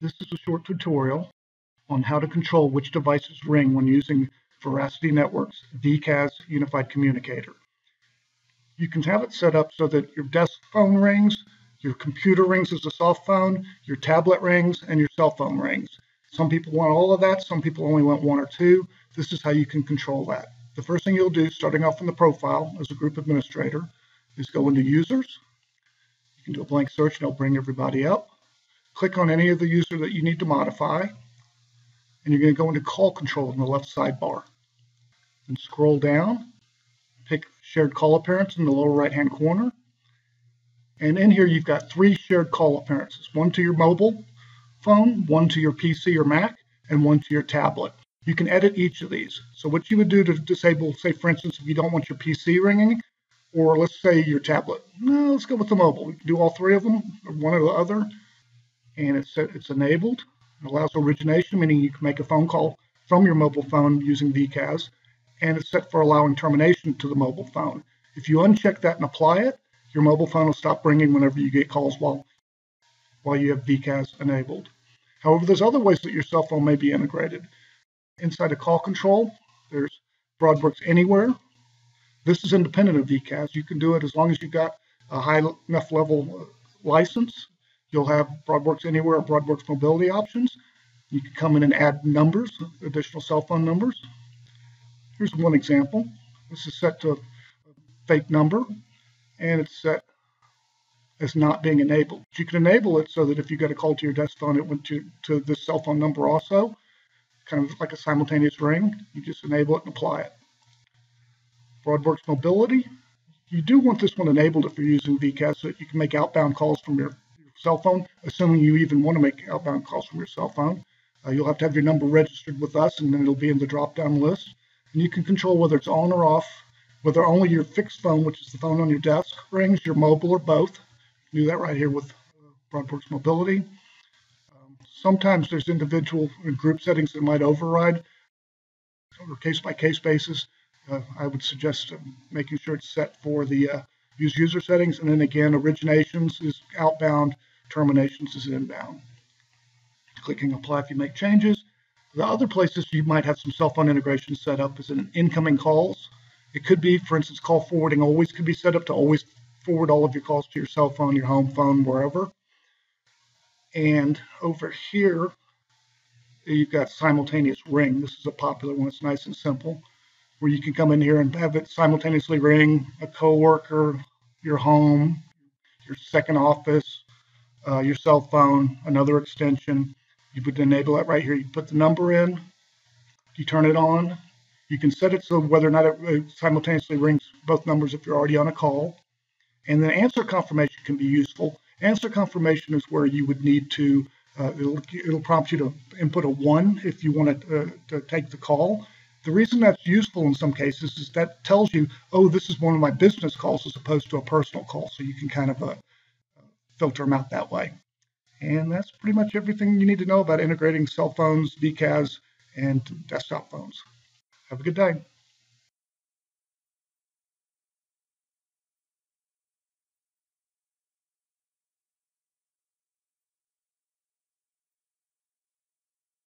This is a short tutorial on how to control which devices ring when using Veracity Networks VCaaS Unified Communicator. You can have it set up so that your desk phone rings, your computer rings as a soft phone, your tablet rings, and your cell phone rings. Some people want all of that, some people only want one or two. This is how you can control that. The first thing you'll do, starting off in the profile as a group administrator, is go into users. You can do a blank search and it'll bring everybody up. Click on any of the user that you need to modify. And you're going to go into call control in the left sidebar. And scroll down. Pick shared call appearance in the lower right hand corner. And in here you've got three shared call appearances. One to your mobile phone, one to your PC or Mac, and one to your tablet. You can edit each of these. So what you would do to disable, say for instance, if you don't want your PC ringing, or let's say your tablet. No, let's go with the mobile. We can do all three of them, or one or the other, and it's it's enabled. It allows origination, meaning you can make a phone call from your mobile phone using VCaaS, and it's set for allowing termination to the mobile phone. If you uncheck that and apply it, your mobile phone will stop ringing whenever you get calls while while you have VCaaS enabled. However, there's other ways that your cell phone may be integrated. Inside of call control, there's BroadWorks Anywhere. This is independent of VCaaS. You can do it as long as you've got a high enough level uh, license. You'll have BroadWorks Anywhere or BroadWorks Mobility options. You can come in and add numbers, additional cell phone numbers. Here's one example. This is set to a fake number, and it's set as not being enabled. You can enable it so that if you get a call to your desk phone, it went to, to this cell phone number also, kind of like a simultaneous ring. You just enable it and apply it. BroadWorks Mobility, you do want this one enabled if you're using VCaaS so that you can make outbound calls from your, your cell phone, assuming you even want to make outbound calls from your cell phone. Uh, you'll have to have your number registered with us and then it'll be in the drop-down list. And you can control whether it's on or off, whether only your fixed phone, which is the phone on your desk, rings, your mobile, or both. You do that right here with uh, BroadWorks Mobility. Um, sometimes there's individual and group settings that might override on a case-by-case basis. Uh, I would suggest uh, making sure it's set for the uh, use user settings. And then again, originations is outbound, terminations is inbound. Clicking apply if you make changes. The other places you might have some cell phone integration set up is in incoming calls. It could be, for instance, call forwarding always could be set up to always forward all of your calls to your cell phone, your home phone, wherever. And over here, you've got simultaneous ring. This is a popular one. It's nice and simple, where you can come in here and have it simultaneously ring a coworker, your home, your second office, uh, your cell phone, another extension. You would enable it right here. You put the number in, you turn it on. You can set it so whether or not it simultaneously rings both numbers if you're already on a call. And then answer confirmation can be useful. Answer confirmation is where you would need to, uh, it'll, it'll, prompt you to input a one if you want to, uh, to take the call. The reason that's useful in some cases is that tells you, oh, this is one of my business calls as opposed to a personal call. So you can kind of uh, filter them out that way. And that's pretty much everything you need to know about integrating cell phones, VCaaS, and desktop phones. Have a good day.